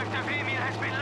Objective Emil has been